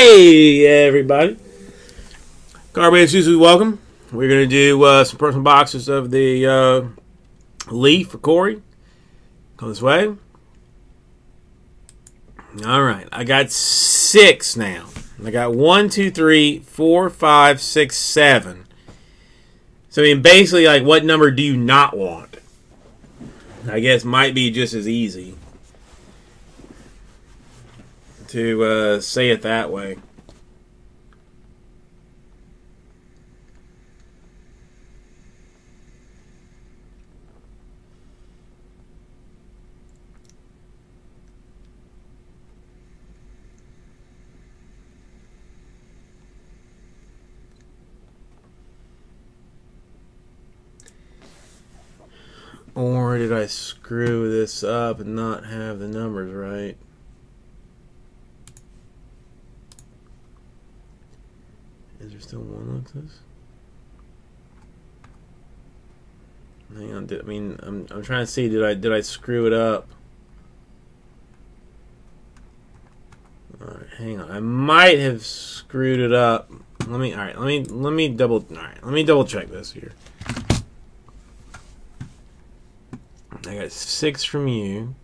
Hey, everybody. Garbage Suzu, welcome. We're going to do uh, some personal boxes of the uh, Leaf for Corey. Come this way. All right. I got six now. I got one, two, three, four, five, six, seven. So, I mean, basically, like, what number do you not want? I guess might be just as easy to uh, say it that way. Or did I screw this up and not have the numbers right? Is there still one like this? Hang on, did, I mean, I'm I'm trying to see. Did I did I screw it up? All right, hang on. I might have screwed it up. Let me. All right, let me let me double. All right, let me double check this here. I got six from you.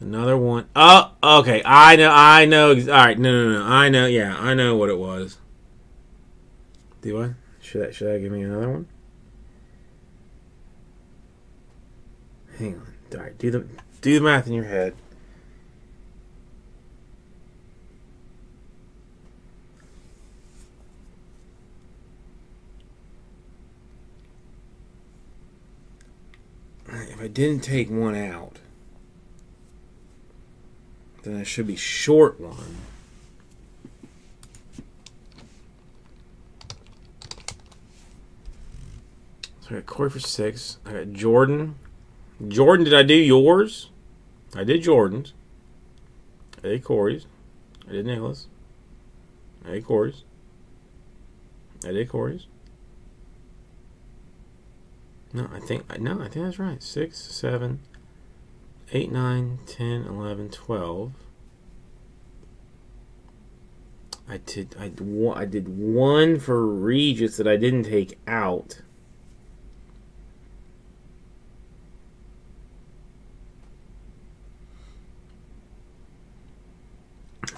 Another one. Oh, okay. I know. I know. All right. No, no, no. I know. Yeah, I know what it was. Do I? Should I? Should I give me another one? Hang on. All right. Do the do the math in your head. If I didn't take one out. Then I should be short one. So I got Corey for six. I got Jordan. Jordan, did I do yours? I did Jordan's. I did Corey's. I did Nicholas. I did Corey's. I did Corey's. No, I think no, I think that's right. Six, seven, 8, 9, 10, 11, 12. I did I, I did one for Regis that I didn't take out.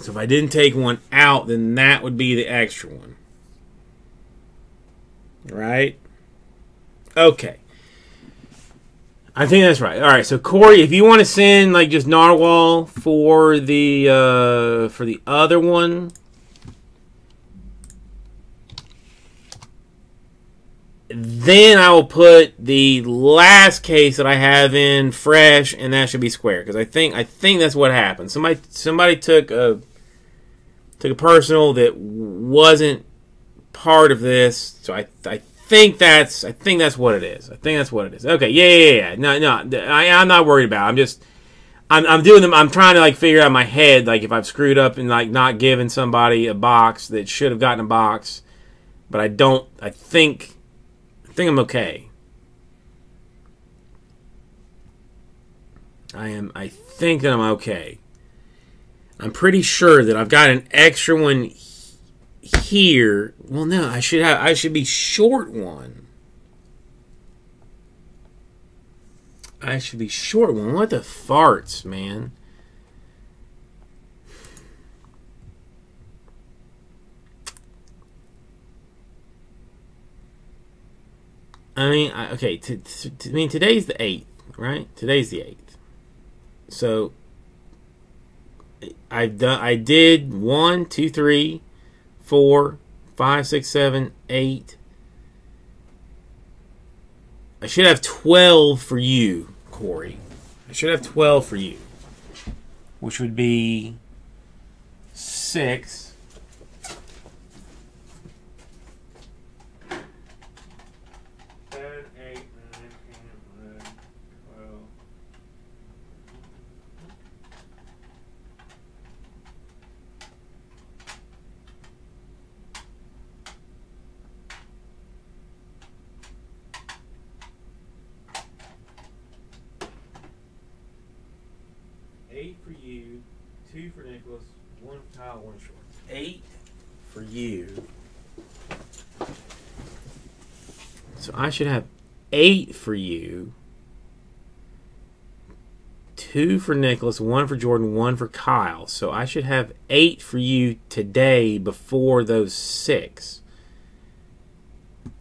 So if I didn't take one out, then that would be the extra one. Right? Okay. I think that's right. All right, so Corey, if you want to send like just narwhal for the uh, for the other one, then I will put the last case that I have in fresh, and that should be square because I think I think that's what happened. Somebody somebody took a took a personal that wasn't part of this, so I I think that's I think that's what it is. I think that's what it is. Okay, yeah, yeah, yeah. No, no, I, I'm not worried about. It. I'm just I'm, I'm doing them. I'm trying to like figure out in my head like if I've screwed up and like not giving somebody a box that should have gotten a box, but I don't. I think I think I'm okay. I am. I think that I'm okay. I'm pretty sure that I've got an extra one here. Well, no, I should have. I should be short one. I should be short one. What the farts, man? I mean, I, okay. to i mean, today's the eighth, right? Today's the eighth. So I've done. I did one, two, three, four, five, six, seven, eight. I should have 12 for you, Corey. I should have 12 for you, which would be six. Seven, eight, nine, 10, 11, 12. Eight for you, two for Nicholas, one for Kyle, one short. Eight for you. So I should have eight for you. Two for Nicholas, one for Jordan, one for Kyle. So I should have eight for you today before those six.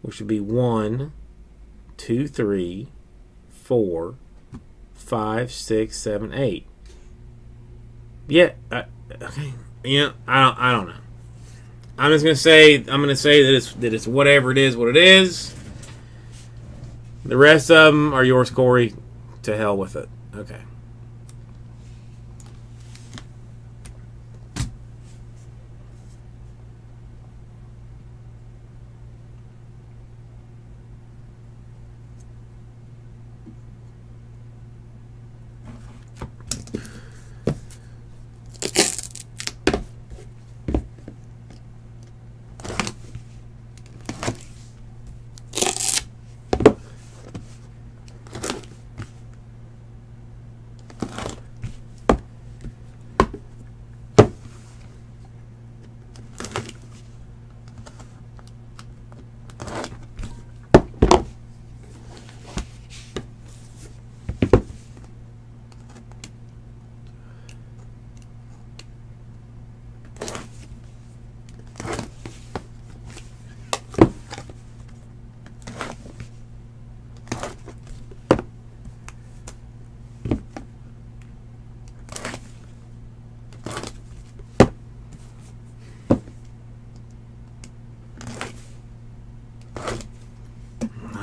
Which would be one, two, three, four, five, six, seven, eight. Yeah, uh, okay. Yeah, I don't. I don't know. I'm just gonna say. I'm gonna say that it's that it's whatever it is, what it is. The rest of them are yours, Corey. To hell with it. Okay.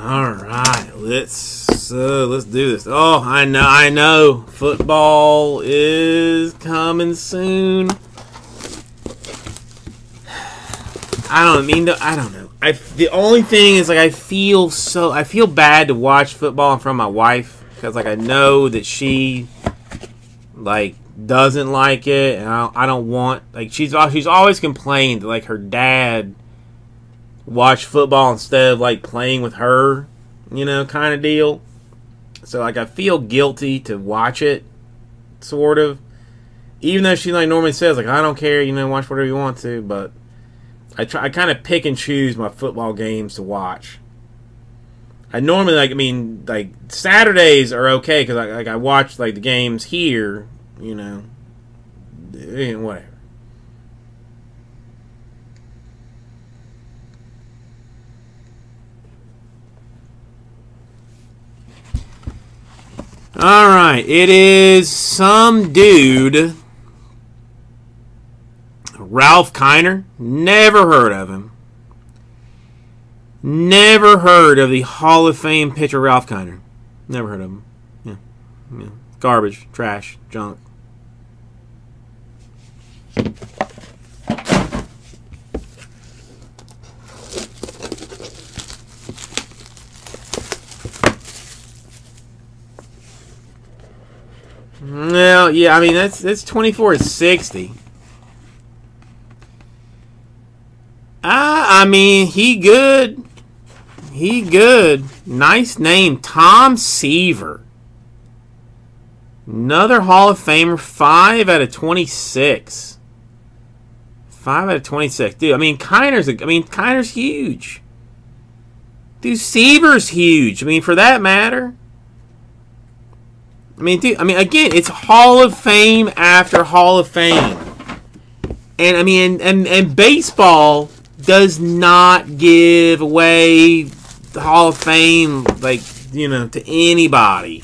All right, let's uh, let's do this. Oh, I know, I know. Football is coming soon. I don't mean to, I don't know. I the only thing is like I feel so I feel bad to watch football in front of my wife because like I know that she like doesn't like it and I, I don't want like she's she's always complained that like her dad watch football instead of like playing with her, you know, kind of deal. So like I feel guilty to watch it, sort of. Even though she like normally says like I don't care, you know, watch whatever you want to, but I try I kind of pick and choose my football games to watch. I normally like I mean like Saturdays are okay because I like I watch like the games here, you know, eh, whatever. All right, it is some dude, Ralph Kiner. Never heard of him. Never heard of the Hall of Fame pitcher Ralph Kiner. Never heard of him. Yeah, yeah. garbage, trash, junk. Yeah, I mean that's that's twenty four to sixty. Ah, I mean he good. He good. Nice name, Tom Seaver. Another Hall of Famer, five out of twenty six. Five out of twenty six, dude. I mean, Kiner's. A, I mean, Kiner's huge. Dude, Seaver's huge. I mean, for that matter. I mean, dude, I mean, again, it's Hall of Fame after Hall of Fame, and I mean, and and baseball does not give away the Hall of Fame like you know to anybody.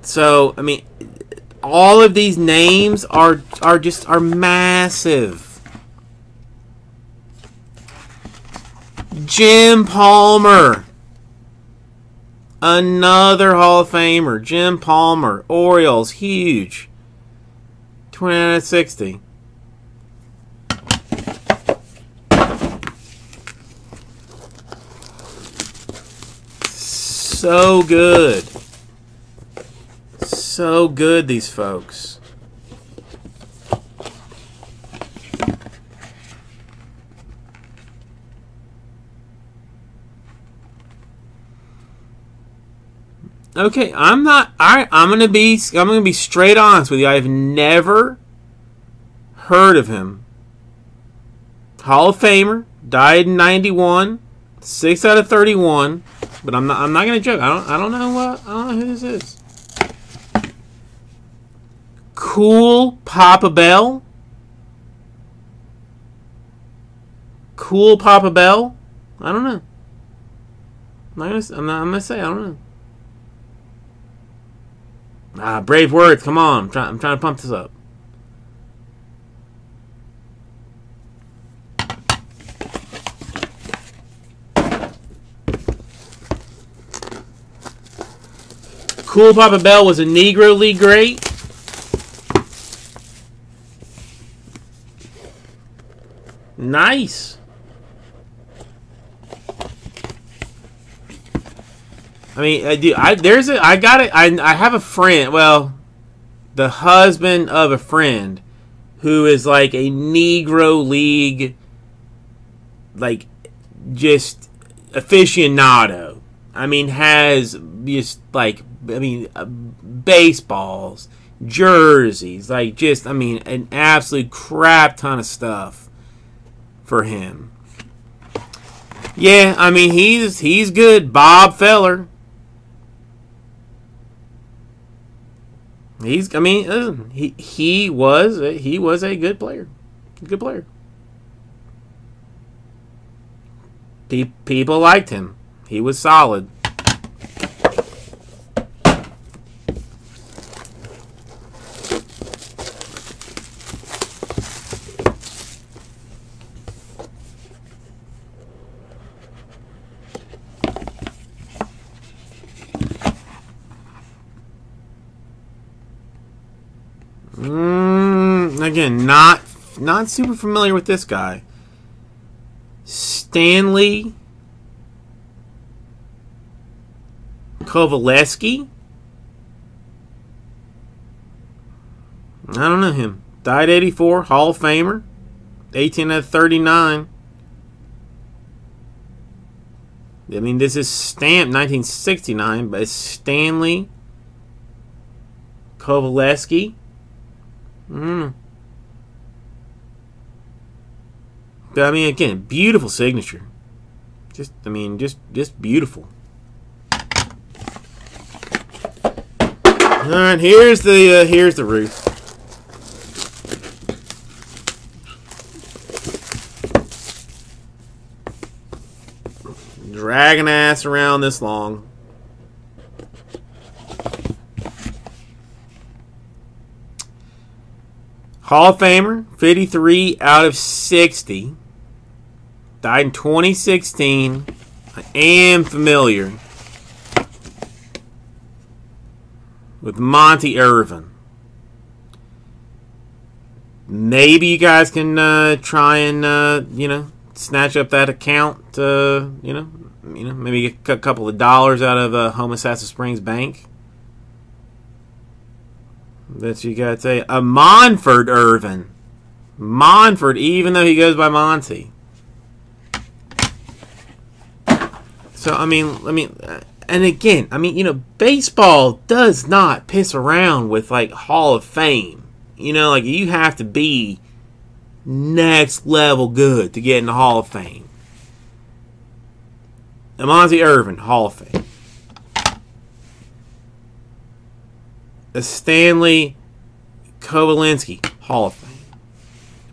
So I mean, all of these names are are just are massive. Jim Palmer. Another Hall of Famer, Jim Palmer, Orioles, huge. 20 out of 60. So good. So good, these folks. Okay, I'm not. I I'm gonna be. I'm gonna be straight honest with you. I've never heard of him. Hall of Famer, died in '91, six out of 31. But I'm not. I'm not gonna joke. I don't. I don't know what. I don't know who this is. Cool Papa Bell. Cool Papa Bell. I don't know. I'm not gonna. I'm not. I'm gonna say. I don't know. Ah, brave words. Come on. I'm trying. I'm trying to pump this up. Cool Papa Bell was a Negro League great. Nice. I mean, I do. I there's a. I got it. I I have a friend. Well, the husband of a friend who is like a Negro League, like just aficionado. I mean, has just like I mean, uh, baseballs, jerseys, like just I mean, an absolute crap ton of stuff for him. Yeah, I mean he's he's good. Bob Feller. He's I mean uh, he he was he was a good player. Good player. Pe- people liked him. He was solid. Mm, again, not super familiar with this guy. Stanley Coveleski. I don't know him. Died 84, Hall of Famer. 18 out of 39. I mean, this is stamped 1969, but Stanley Coveleski. Mm. But I mean, again, beautiful signature. Just, I mean, just, just beautiful. All right, here's the, uh, here's the roof. Dragging ass around this long. Hall of Famer, 53 out of 60. Died in 2016. I am familiar with Monte Irvin. Maybe you guys can uh, try and uh, you know snatch up that account. Uh, you know, you know, maybe get a couple of dollars out of uh, Homosassa Springs Bank. That you got to say a Monford Irvin. Monford, even though he goes by Monte. So I mean, I mean, uh, and again, I mean, you know, baseball does not piss around with like Hall of Fame. You know, like you have to be next level good to get in the Hall of Fame. Monte Irvin, Hall of Fame. Stanley Kovalinsky Hall of Fame.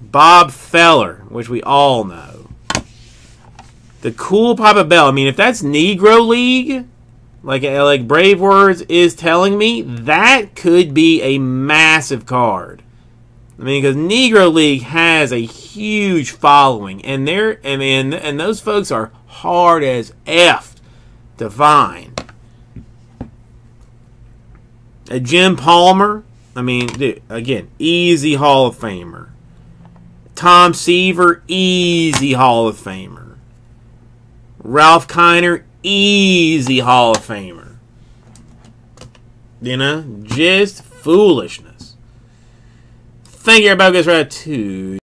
Bob Feller, which we all know. The cool Papa Bell. I mean, if that's Negro League, like uh, like Brave Words is telling me, that could be a massive card. I mean, because Negro League has a huge following, and they're I mean, and those folks are hard as f to find. A Jim Palmer. I mean, dude, again, easy Hall of Famer. Tom Seaver, easy Hall of Famer. Ralph Kiner, easy Hall of Famer. You know, just foolishness. Thank you, everybody. Goes right to